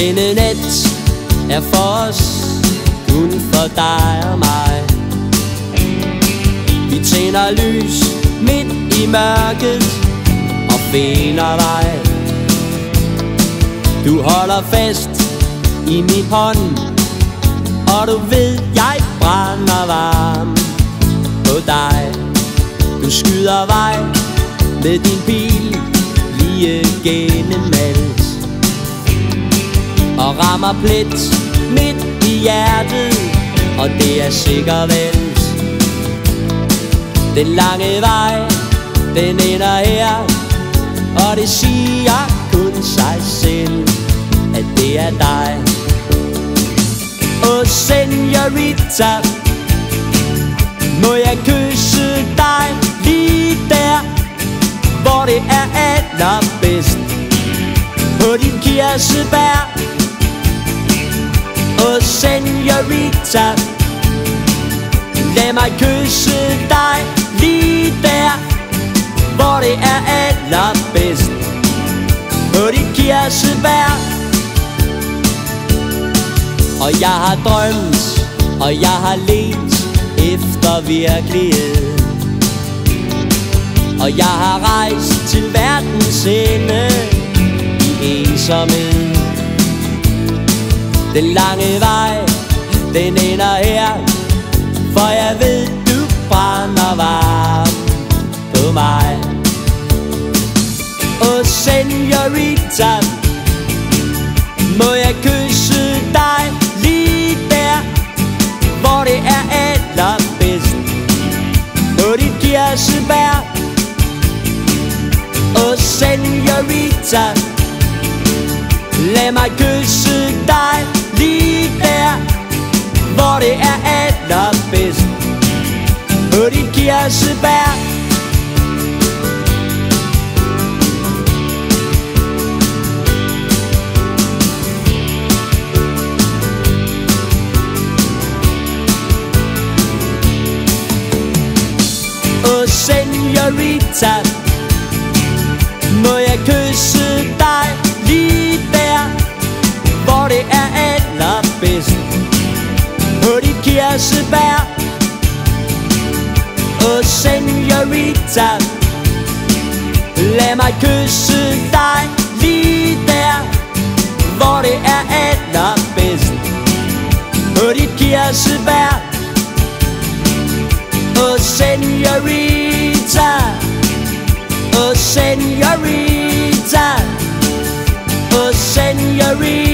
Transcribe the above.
Denne nat er for os Kun for dig og mig. Vi tænder lys midt i mørket Og finder vej. Du holder fast i min hånd Og du ved, jeg brænder varm på dig. Du skyder vej med din bil lige gennem alt. Og rammer plet midt i hjertet Og det er sikkert vendt. Den lange vej, den ender her Og det siger kun sig selv At det er dig. Oh senorita Må jeg kysse dig lige der Hvor det er allerbedst. På din kirsebær senorita Lad mig kysse dig lige der Hvor det er allerbedst. På dit kirsebær. Og jeg har drømt Og jeg har let efter virkelighed. Og jeg har rejst til verdens ende I ensomhed. Den lange vej, den ender her For jeg ved, du brænder varm på mig. Og senorita Må jeg kysse dig lige der Hvor det er allerbedst På dit kirsebær. Og senorita Lad mig kysse det er allerbedst. På din kirsebær. Oh senorita dit kirsebær Oh senorita Lad mig kysse dig lige der Hvor det er allerbedst På dit kirsebær Oh senorita Oh senorita Oh senorita